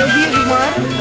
Review one.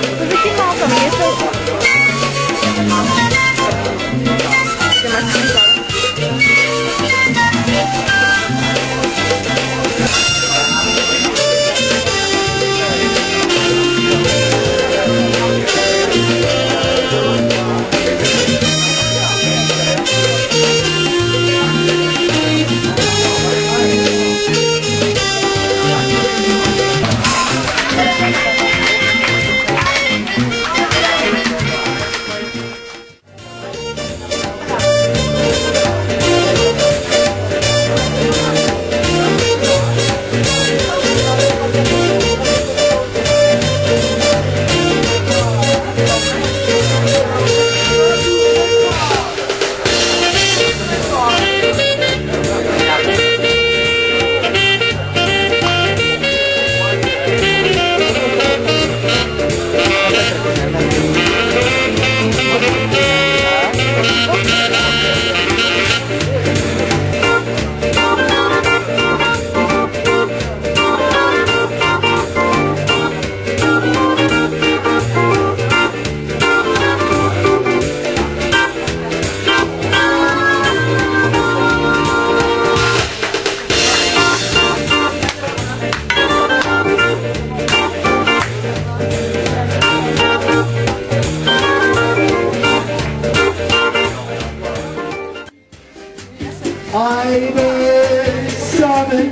Ay, bésame,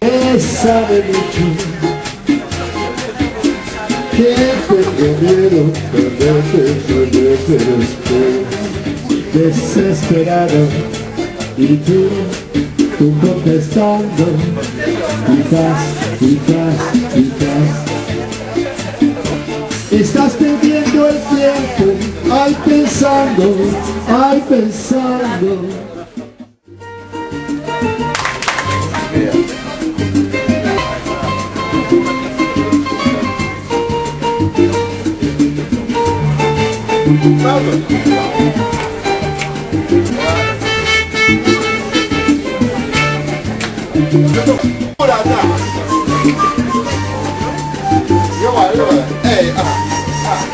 bésame mucho. Que tengo miedo perderte, perderte. Desesperado, y tú, tú contestando, quizás, quizás, quizás. Estás perdiendo el tiempo, ay pensando, ay pensando. Ah, ah,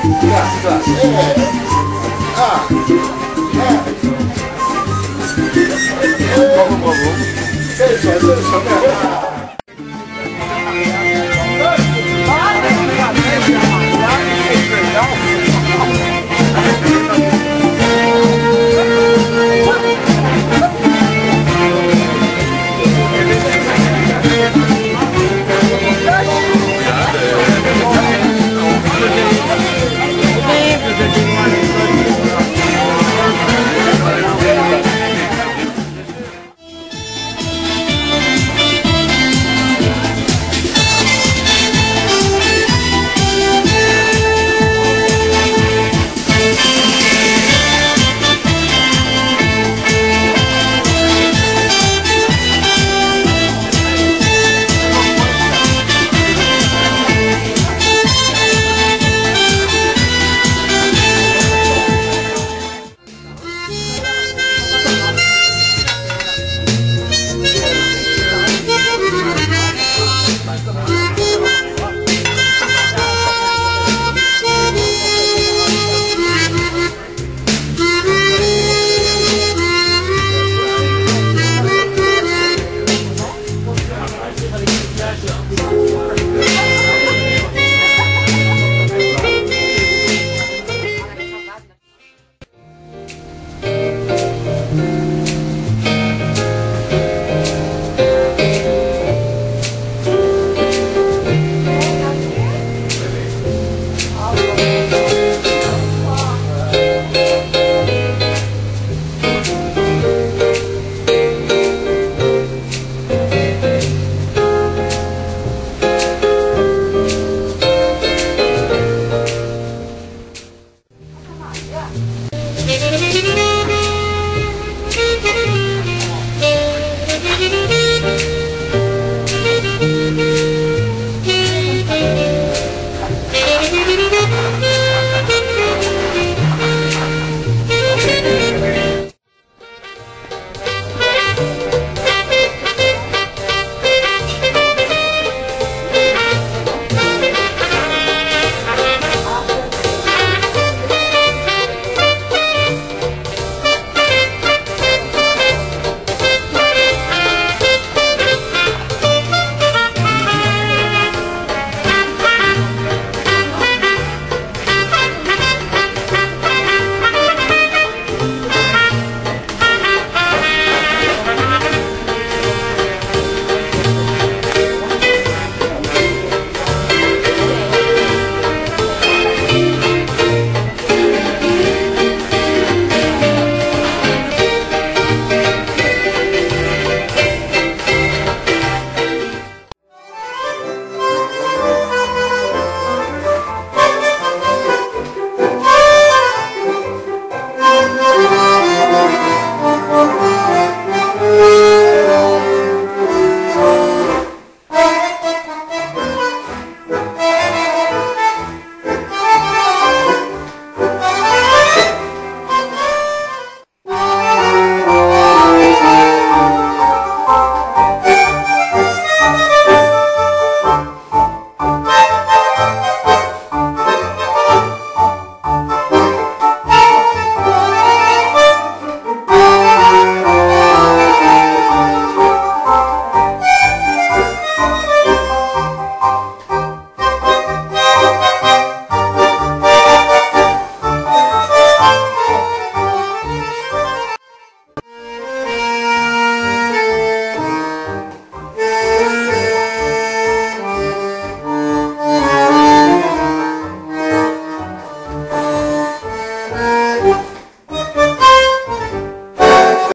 ah, ah. 不不不这是纯这是纯棉